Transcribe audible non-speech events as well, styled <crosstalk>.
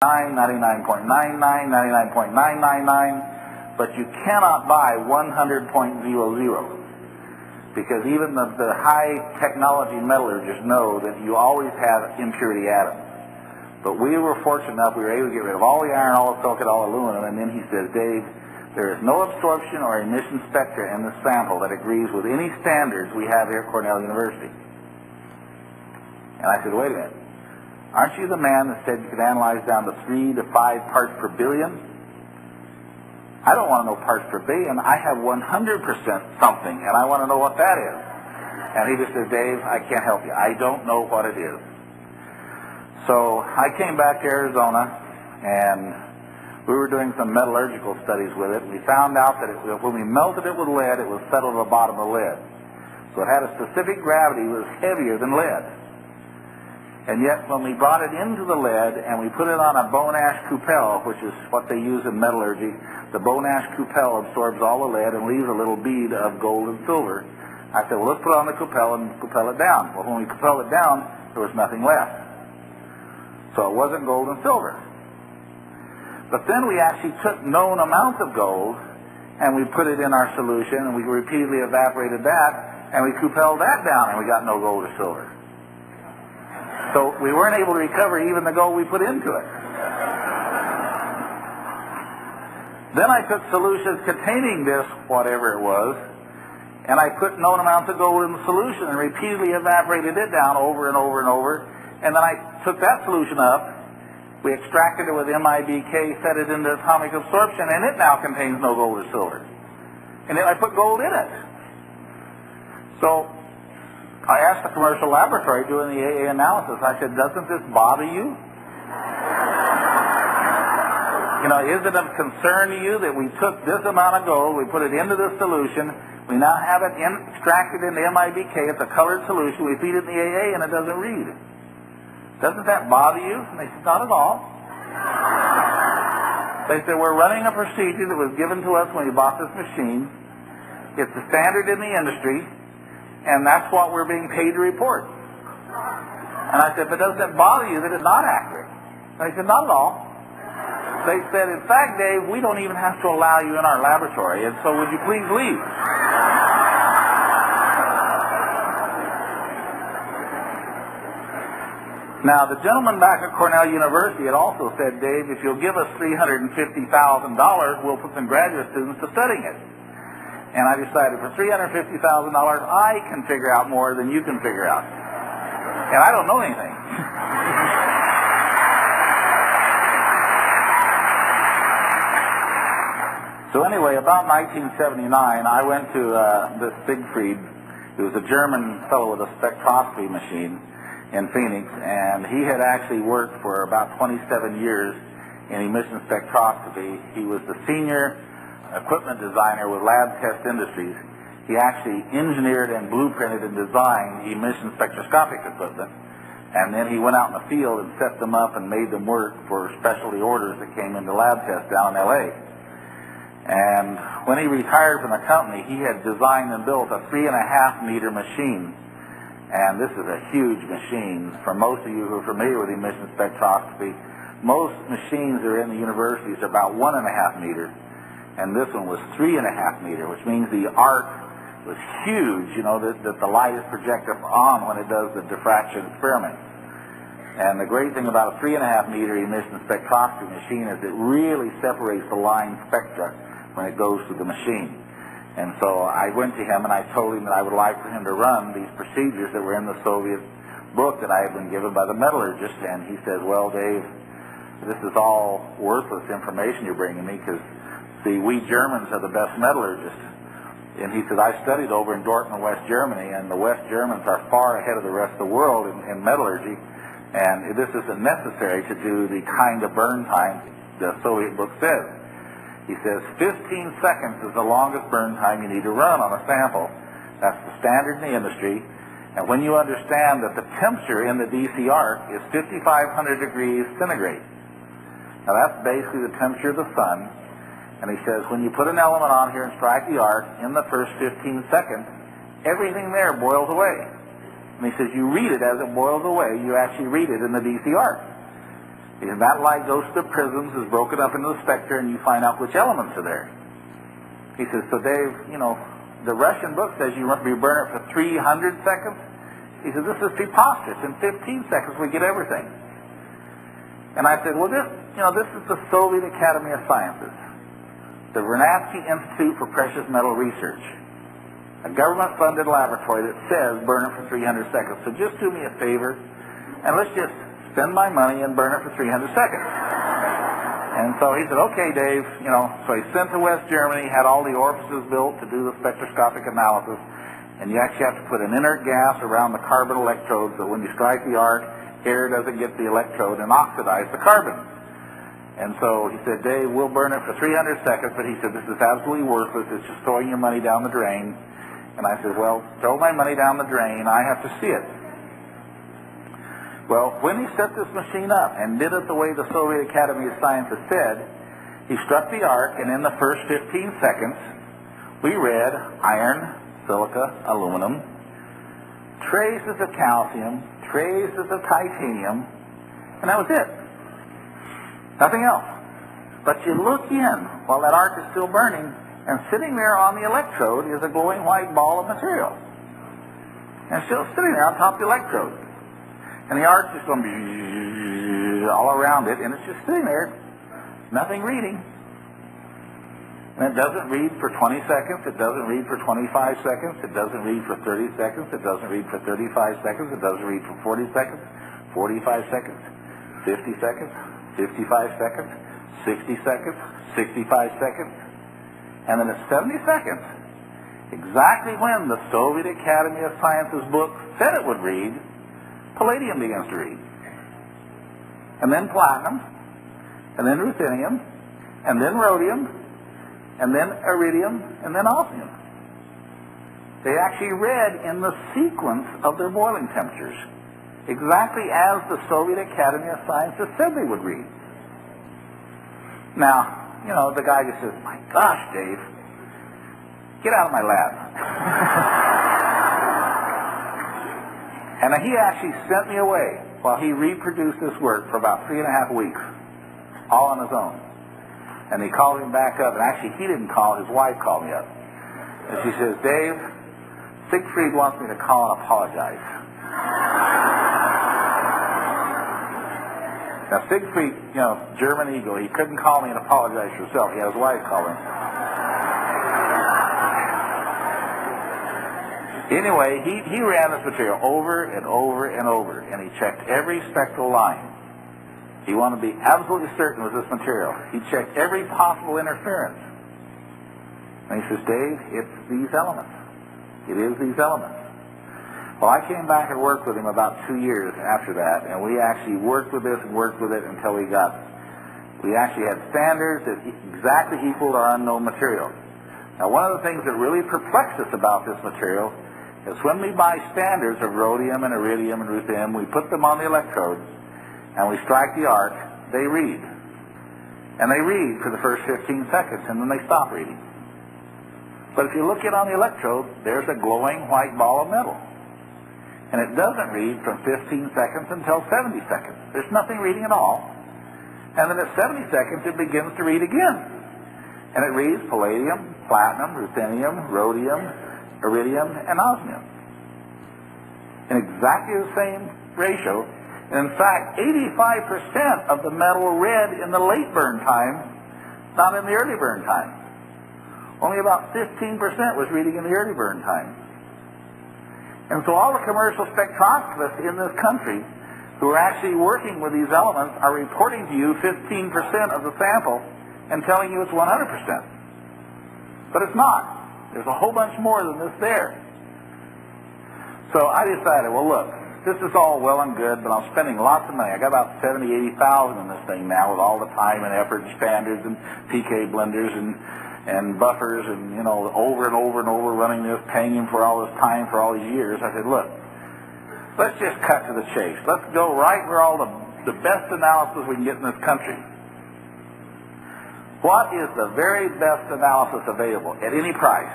99.99, 99.999, but you cannot buy 100.00 because even the, the high technology metallurgists know that you always have impurity atoms. But we were fortunate enough, we were able to get rid of all the iron, all the silicate, all the aluminum, and then he says, Dave, there is no absorption or emission spectra in the sample that agrees with any standards we have here at Cornell University. And I said, wait a minute. Aren't you the man that said you could analyze down to three to five parts per billion? I don't want to know parts per billion. I have 100% something, and I want to know what that is. And he just said, Dave, I can't help you. I don't know what it is. So I came back to Arizona, and we were doing some metallurgical studies with it. And we found out that it, when we melted it with lead, it was settled at the bottom of lead. So it had a specific gravity, it was heavier than lead. And yet, when we brought it into the lead and we put it on a bone ash cupel, which is what they use in metallurgy, the bone ash cupel absorbs all the lead and leaves a little bead of gold and silver. I said, well, let's put it on the cupel and cupel it down. Well, when we cupel it down, there was nothing left. So it wasn't gold and silver. But then we actually took known amounts of gold and we put it in our solution and we repeatedly evaporated that and we cupelled that down and we got no gold or silver. So we weren't able to recover even the gold we put into it. Then I took solutions containing this, whatever it was, and I put known amounts of gold in the solution and repeatedly evaporated it down over and over and over. And then I took that solution up, we extracted it with MIBK, set it into atomic absorption, and it now contains no gold or silver. And then I put gold in it. So I asked the commercial laboratory doing the AA analysis, I said, doesn't this bother you? You know, is it of concern to you that we took this amount of gold, we put it into this solution, we now have it in, extracted into MIBK, it's a colored solution, we feed it in the AA and it doesn't read. Doesn't that bother you? And they said, not at all. They said, we're running a procedure that was given to us when we bought this machine. It's the standard in the industry, and that's what we're being paid to report. And I said, but doesn't bother you that it's not accurate? And they said, not at all. They said, in fact, Dave, we don't even have to allow you in our laboratory, and so would you please leave? Now, the gentleman back at Cornell University had also said, Dave, if you'll give us $350,000, we'll put some graduate students to studying it. And I decided for $350,000, I can figure out more than you can figure out. And I don't know anything. <laughs> so anyway, about 1979, I went to uh, this Siegfried, who was a German fellow with a spectroscopy machine, in Phoenix, and he had actually worked for about 27 years in emission spectroscopy. He was the senior equipment designer with Lab Test Industries. He actually engineered and blueprinted and designed emission spectroscopic equipment, and then he went out in the field and set them up and made them work for specialty orders that came into Lab Test down in L.A. And when he retired from the company, he had designed and built a three and a half meter machine and this is a huge machine. For most of you who are familiar with emission spectroscopy, most machines that are in the universities are about one and a half meter, and this one was three and a half meter, which means the arc was huge, you know, that, that the light is projected on when it does the diffraction experiment. And the great thing about a three and a half meter emission spectroscopy machine is it really separates the line spectra when it goes through the machine. And so I went to him and I told him that I would like for him to run these procedures that were in the Soviet book that I had been given by the metallurgist. And he said, well, Dave, this is all worthless information you're bringing me because, see, we Germans are the best metallurgists. And he said, I studied over in Dortmund, West Germany, and the West Germans are far ahead of the rest of the world in, in metallurgy. And this isn't necessary to do the kind of burn time the Soviet book says. He says 15 seconds is the longest burn time you need to run on a sample. That's the standard in the industry. And when you understand that the temperature in the DC arc is 5,500 degrees centigrade, now that's basically the temperature of the sun. And he says when you put an element on here and strike the arc in the first 15 seconds, everything there boils away. And he says you read it as it boils away. You actually read it in the DC arc. And that light goes to the prisms, is broken up into the spectra, and you find out which elements are there. He says, so Dave, you know, the Russian book says you you burn it for 300 seconds. He says, this is preposterous. In 15 seconds, we get everything. And I said, well, this, you know, this is the Soviet Academy of Sciences, the Vernadsky Institute for Precious Metal Research, a government-funded laboratory that says burn it for 300 seconds. So just do me a favor, and let's just spend my money and burn it for 300 seconds. And so he said, okay, Dave, you know, so he sent to West Germany, had all the orifices built to do the spectroscopic analysis, and you actually have to put an inert gas around the carbon electrodes so when you strike the arc, air doesn't get the electrode and oxidize the carbon. And so he said, Dave, we'll burn it for 300 seconds, but he said, this is absolutely worthless. It's just throwing your money down the drain. And I said, well, throw my money down the drain. I have to see it. Well, when he set this machine up and did it the way the Soviet Academy of Sciences said, he struck the arc, and in the first 15 seconds, we read iron, silica, aluminum, traces of calcium, traces of titanium, and that was it. Nothing else. But you look in while that arc is still burning, and sitting there on the electrode is a glowing white ball of material. And still sitting there on top of the electrode. And the arc's just going to be all around it, and it's just sitting there, nothing reading. And it doesn't read for 20 seconds, it doesn't read for 25 seconds, it doesn't read for 30 seconds, it doesn't read for 35 seconds, it doesn't read for 40 seconds, 45 seconds, 50 seconds, 55 seconds, 60 seconds, 65 seconds, and then at 70 seconds, exactly when the Soviet Academy of Sciences book said it would read, palladium begins to read. And then platinum, and then ruthenium, and then rhodium, and then iridium, and then osmium. They actually read in the sequence of their boiling temperatures, exactly as the Soviet Academy of Sciences said they would read. Now, you know, the guy just says, my gosh, Dave, get out of my lab. <laughs> And he actually sent me away while he reproduced this work for about three and a half weeks, all on his own. And he called him back up, and actually he didn't call, his wife called me up. And she says, Dave, Siegfried wants me to call and apologize. Now Siegfried, you know, German Eagle, he couldn't call me and apologize for himself. He had his wife call him. Anyway, he, he ran this material over and over and over, and he checked every spectral line. He wanted to be absolutely certain with this material. He checked every possible interference. And he says, Dave, it's these elements. It is these elements. Well, I came back and worked with him about two years after that, and we actually worked with this and worked with it until we got, we actually had standards that exactly equaled our unknown material. Now, one of the things that really perplexed us about this material is when we buy standards of rhodium and iridium and ruthenium, we put them on the electrodes and we strike the arc, they read. And they read for the first 15 seconds and then they stop reading. But if you look it on the electrode, there's a glowing white ball of metal. And it doesn't read from 15 seconds until 70 seconds. There's nothing reading at all. And then at 70 seconds, it begins to read again. And it reads palladium, platinum, ruthenium, rhodium, iridium, and osmium. In exactly the same ratio. In fact, 85% of the metal read in the late burn time, not in the early burn time. Only about 15% was reading in the early burn time. And so all the commercial spectroscopists in this country who are actually working with these elements are reporting to you 15% of the sample and telling you it's 100%. But it's not. There's a whole bunch more than this there. So I decided, well, look, this is all well and good, but I'm spending lots of money. I got about seventy, eighty thousand in this thing now, with all the time and effort and standards and PK blenders and and buffers and you know over and over and over running this, paying him for all this time for all these years. I said, look, let's just cut to the chase. Let's go right where all the the best analysis we can get in this country. What is the very best analysis available at any price?